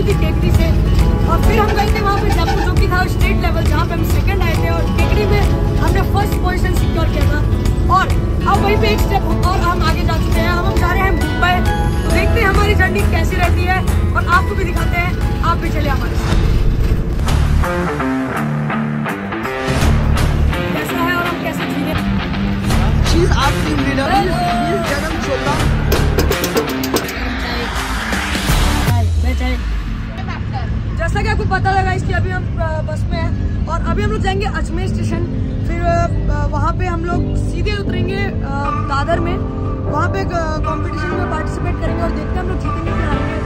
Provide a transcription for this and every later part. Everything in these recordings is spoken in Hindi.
हुई थी टेकड़ी से। और फिर हम गए थे वहाँ पे जयपुर, जो कि था स्टेट लेवल, जहाँ पे हम सेकंड आए थे और टेकड़ी में हमने फ़र्स्ट पोजिशन सिक्योर किया था। और अब वहीं पे एक स्टेप और हम आगे जा चुके हैं। हम जा रहे हैं पता लगा इसकी अभी हम बस में हैं। और अभी हम लोग जाएँगे अजमेर स्टेशन। फिर वहाँ पे हम लोग सीधे उतरेंगे दादर में। वहाँ पे कंपटीशन में पार्टिसिपेट करेंगे और देखते हैं हम लोग जीतेंगे क्या हारेंगे।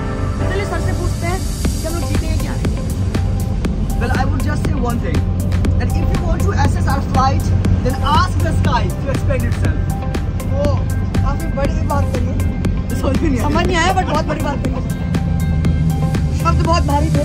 चलिए सर से पूछते हैं कि हम लोग जीतेंगे क्या हारेंगे। Well, I would just say one thing. That if you want to assess our flight, then ask the sky to explain itself. वो काफ़ी बड़ी बात करिए समझ नहीं समझ नहीं आया बट बहुत बड़ी बात करिए शब्द बहुत भारी थे।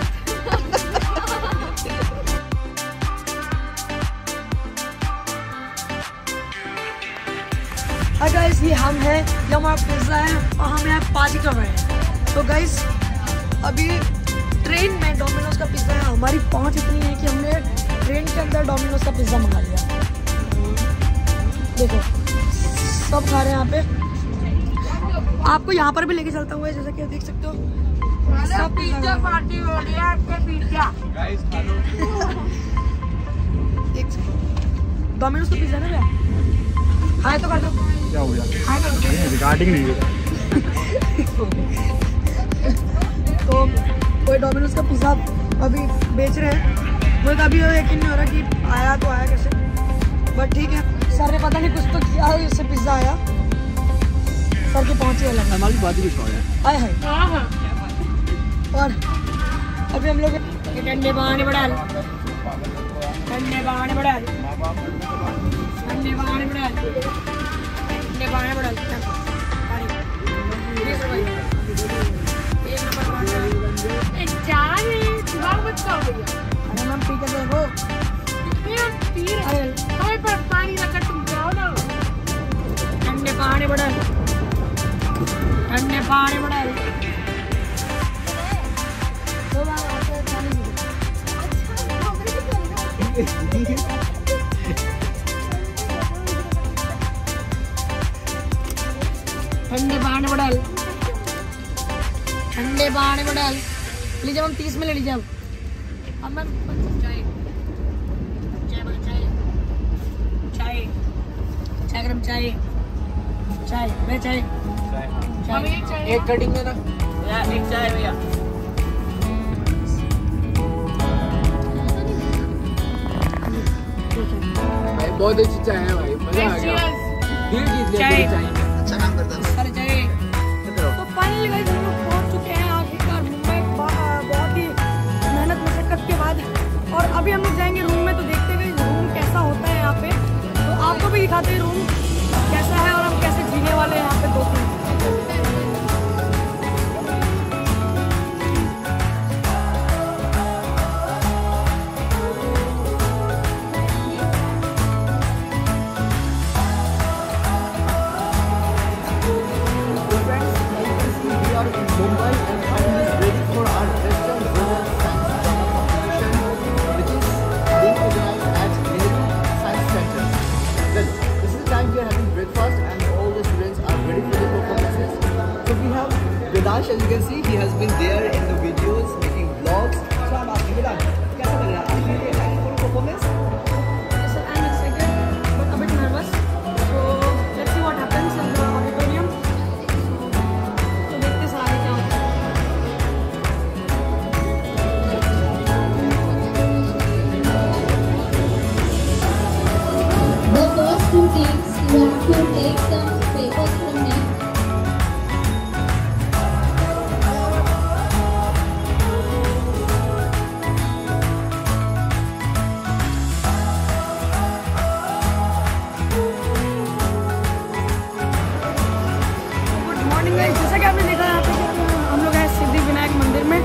हाय गाइस ये हम हैं ये हमारा पिज़्ज़ा है और हम यहाँ पाजी कर रहे हैं। तो गाइस अभी ट्रेन में डोमिनोज का पिज़्ज़ा है हमारी पहुँच इतनी है कि हमने ट्रेन के अंदर डोमिनोज का पिज़्ज़ा मंगा लिया। देखो सब खा रहे हैं यहाँ पे। आपको यहाँ पर भी लेके चलता हुआ है जैसा कि आप देख सकते हो। सब पिज्जा पार्टी हो। रही है आपके पिज्जा देख सकते हो डोमिनोज का पिज्जा ना भैया? हाय तो कर दो क्या हो गया? हाय कर दो रिकॉर्डिंग नहीं तो कोई डोमिनोज का पिज़्ज़ा अभी बेच रहे हैं। मुझे तो अभी यकीन नहीं हो रहा कि आया तो आया कैसे। बट ठीक है सर ने पता नहीं कुछ तो किया इससे पिज़्ज़ा आया। सर की पहुँची अलग हमारी बात ही कुछ और है। आए है और अभी हम लोग ठंडे पानी बढ़ा। ठंडे पानी बढ़ा पानी बढ़ा ठंडे पानी बढ़ा लो। पानी में डाल ठंडे पानी में डाल लीजिए हम तीस में ले लीजिए अब अब मैं चाय। चाय बना, चाय। चाय। चाय गरम चाय। चाय मैं चाय। चाय एक कटिंग देना एक चाय भैया। भाई बहुत अच्छी चाय है भाई मज़ा आ गया। चाय। तो finally times we are having breakfast and all the students are ready for the performances. So we have Vedash as you can see he has been there in the videos making vlogs. So I'm asking Vidash, morning में जैसा कि आपने देखा यहाँ पे हम लोग आए सिद्धि विनायक मंदिर में।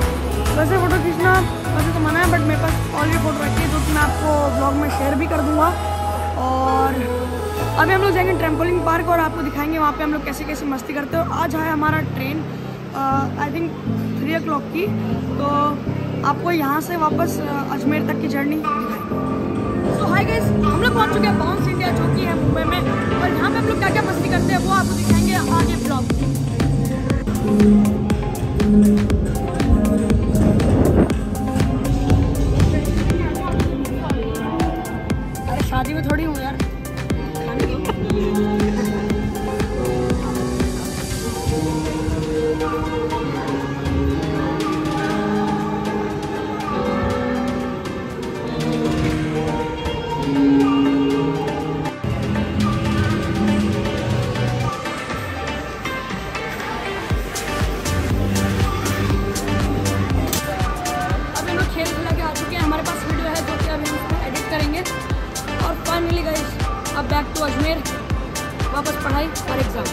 वैसे फ़ोटो खींचना वैसे तो मना है बट मेरे पास ऑलरेडी फ़ोटो रखी है, जो कि मैं आपको ब्लॉग में शेयर भी कर दूँगा। और अभी हम लोग जाएँगे ट्रेम्पोलिंग पार्क और आपको दिखाएँगे वहाँ पे हम लोग कैसे कैसे मस्ती करते हैं। आज है हमारा train I think three O की। तो आपको यहाँ से वापस uh, अजमेर तक की जर्नी तो हाय गाइस हम लोग पहुँच चुके हैं बाउंस इंडिया जो कि है मुंबई में। और यहाँ पे हम लोग क्या क्या मस्ती करते हैं वो आपको दिखाएँगे आगे ब्लॉग Thank you. करेंगे और फाइनली गई अब बैक टू अजमेर। वापस पढ़ाई और एग्ज़ाम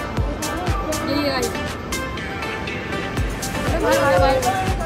यही गाइस भाई bye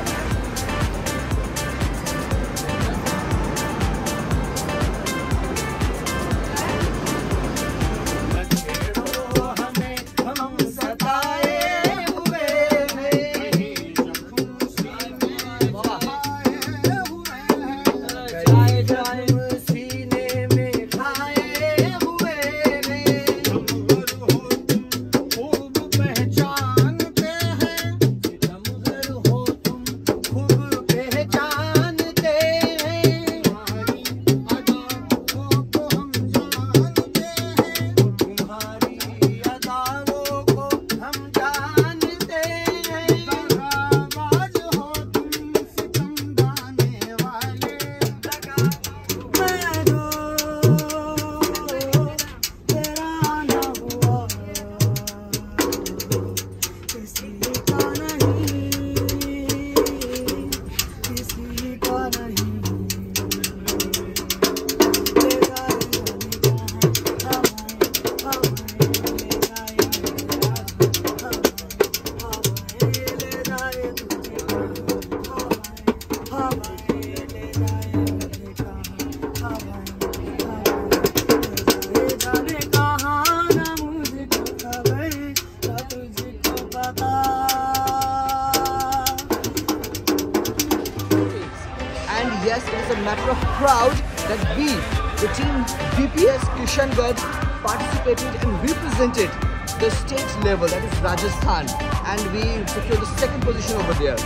yes, it is a matter of proud that we, the team BPS Kishangarh, participated and represented the state level, that is Rajasthan, and we secured the second position over there.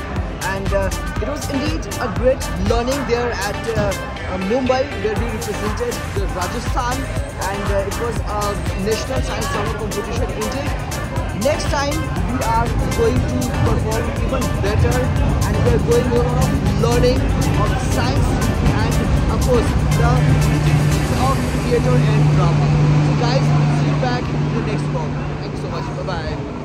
And uh, it was indeed a great learning there at uh, uh, Mumbai, where we represented the Rajasthan, and uh, it was a national science summer competition indeed. Next time we are going to perform even better we are going on learning of science and of course the teachings of theatre and drama. So guys, see you back in the next vlog. Thank you so much. Bye-bye.